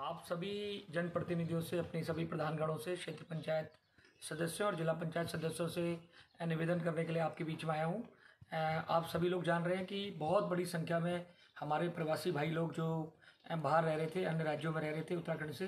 आप सभी जनप्रतिनिधियों से, अपनी सभी प्रधानगणों से, क्षेत्र पंचायत सदस्यों और जिला पंचायत सदस्यों से निवेदन करने के लिए आपके बीच में आया हूँ। आप सभी लोग जान रहे हैं कि बहुत बड़ी संख्या में हमारे प्रवासी भाई लोग जो बाहर रह रहे थे, अन्य राज्यों में रह रहे थे, उत्तराखंड से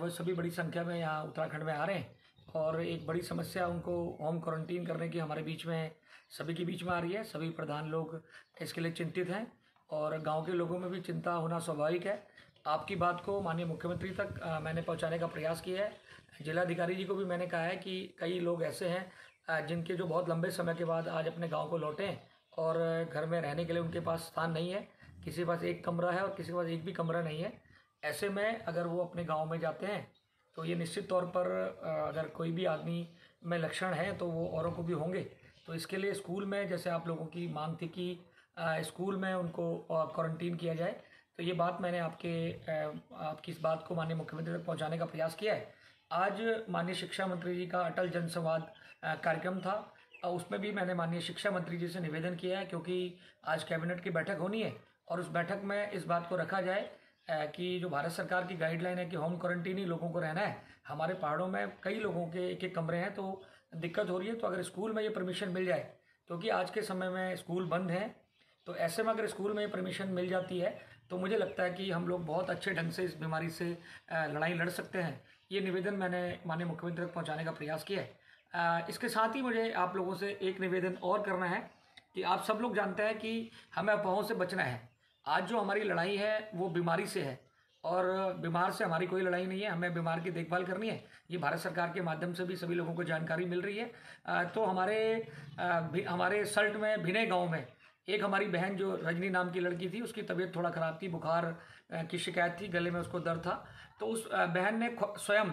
वो सभी बड़ी संख्या में यहाँ उत्तराखंड में आ रहे हैं और एक बड़ी समस्या उनको होम क्वारंटीन करने की हमारे बीच में, सभी के बीच में आ रही है। सभी प्रधान लोग इसके लिए चिंतित हैं और गाँव के लोगों में भी चिंता होना स्वाभाविक है। आपकी बात को माननीय मुख्यमंत्री तक मैंने पहुँचाने का प्रयास किया है। जिलाधिकारी जी को भी मैंने कहा है कि कई लोग ऐसे हैं जिनके जो बहुत लंबे समय के बाद आज अपने गाँव को लौटें और घर में रहने के लिए उनके पास स्थान नहीं है। किसी के पास एक कमरा है और किसी के पास एक भी कमरा नहीं है। ऐसे में अगर वो अपने गाँव में जाते हैं तो ये निश्चित तौर पर अगर कोई भी आदमी में लक्षण है तो वो औरों को भी होंगे। तो इसके लिए स्कूल में, जैसे आप लोगों की मांग थी कि स्कूल में उनको क्वारंटीन किया जाए तो ये बात मैंने आपके आपकी इस बात को माननीय मुख्यमंत्री तक पहुँचाने का प्रयास किया है। आज माननीय शिक्षा मंत्री जी का अटल जनसंवाद कार्यक्रम था। और उसमें भी मैंने माननीय शिक्षा मंत्री जी से निवेदन किया है क्योंकि आज कैबिनेट की बैठक होनी है और उस बैठक में इस बात को रखा जाए कि जो भारत सरकार की गाइडलाइन है कि होम क्वारंटीन ही लोगों को रहना है, हमारे पहाड़ों में कई लोगों के एक एक कमरे हैं तो दिक्कत हो रही है। तो अगर स्कूल में ये परमिशन मिल जाए, क्योंकि आज के समय में स्कूल बंद हैं तो ऐसे में अगर स्कूल में ये परमिशन मिल जाती है तो मुझे लगता है कि हम लोग बहुत अच्छे ढंग से इस बीमारी से लड़ाई लड़ सकते हैं। ये निवेदन मैंने माननीय मुख्यमंत्री तक पहुँचाने का प्रयास किया है। इसके साथ ही मुझे आप लोगों से एक निवेदन और करना है कि आप सब लोग जानते हैं कि हमें अफवाहों से बचना है। आज जो हमारी लड़ाई है, वो बीमारी से है। और बीमार से हमारी कोई लड़ाई नहीं है, हमें बीमार की देखभाल करनी है। ये भारत सरकार के माध्यम से भी सभी लोगों को जानकारी मिल रही है। तो हमारे हमारे सल्ट में, भिने गाँव में एक हमारी बहन जो रजनी नाम की लड़की थी, उसकी तबीयत थोड़ा ख़राब थी, बुखार की शिकायत थी, गले में उसको दर्द था। तो उस बहन ने स्वयं,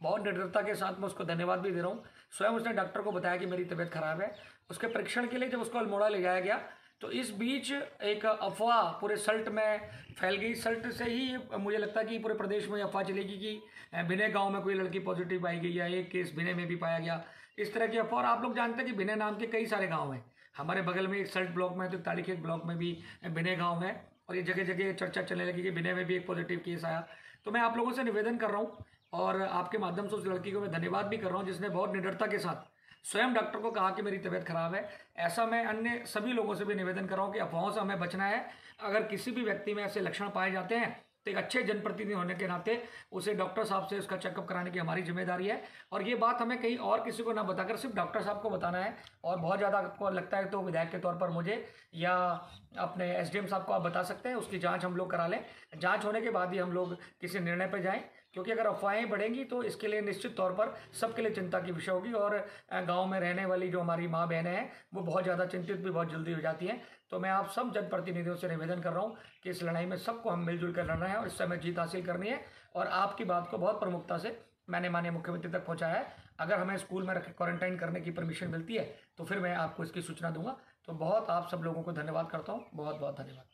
बहुत निडरता के साथ मैं उसको धन्यवाद भी दे रहा हूँ, स्वयं उसने डॉक्टर को बताया कि मेरी तबीयत खराब है। उसके परीक्षण के लिए जब उसको अल्मोड़ा ले जाया गया तो इस बीच एक अफवाह पूरे सल्ट में फैल गई। सल्ट से ही मुझे लगता है कि पूरे प्रदेश में अफवाह चलेगी कि बिने गाँव में कोई लड़की पॉजिटिव पाई गई या एक केस बिने में भी पाया गया। इस तरह की अफवाह, और आप लोग जानते हैं कि बिने नाम के कई सारे गाँव हैं। हमारे बगल में एक सल्ट ब्लॉक में तो तारीख एक ब्लॉक में भी बिने गाँव है। और ये जगह जगह चर्चा चलने लगी कि बिने में भी एक पॉजिटिव केस आया। तो मैं आप लोगों से निवेदन कर रहा हूँ और आपके माध्यम से उस लड़की को मैं धन्यवाद भी कर रहा हूँ, जिसने बहुत निडरता के साथ स्वयं डॉक्टर को कहा कि मेरी तबीयत खराब है। ऐसा मैं अन्य सभी लोगों से भी निवेदन कर रहा हूँ कि अफवाहों से हमें बचना है। अगर किसी भी व्यक्ति में ऐसे लक्षण पाए जाते हैं तो एक अच्छे जनप्रतिनिधि होने के नाते उसे डॉक्टर साहब से उसका चेकअप कराने की हमारी ज़िम्मेदारी है। और ये बात हमें कहीं और किसी को ना बताकर सिर्फ़ डॉक्टर साहब को बताना है। और बहुत ज़्यादा आपको लगता है तो विधायक के तौर पर मुझे या अपने एसडीएम साहब को आप बता सकते हैं। उसकी जाँच हम लोग करा लें। जाँच होने के बाद ही हम लोग किसी निर्णय पर जाएँ। क्योंकि अगर अफवाहें बढ़ेंगी तो इसके लिए निश्चित तौर पर सबके लिए चिंता की विषय होगी और गाँव में रहने वाली जो हमारी माँ बहनें हैं, वो बहुत ज़्यादा चिंतित भी बहुत जल्दी हो जाती हैं। तो मैं आप सब जनप्रतिनिधियों से निवेदन कर रहा हूँ कि इस लड़ाई में सबको हम मिलजुल कर लड़ना है और इस समय जीत हासिल करनी है और आपकी बात को बहुत प्रमुखता से मैंने माननीय मुख्यमंत्री तक पहुँचाया है। अगर हमें स्कूल में क्वारंटाइन करने की परमिशन मिलती है तो फिर मैं आपको इसकी सूचना दूँगा। तो बहुत आप सब लोगों को धन्यवाद करता हूँ। बहुत बहुत धन्यवाद।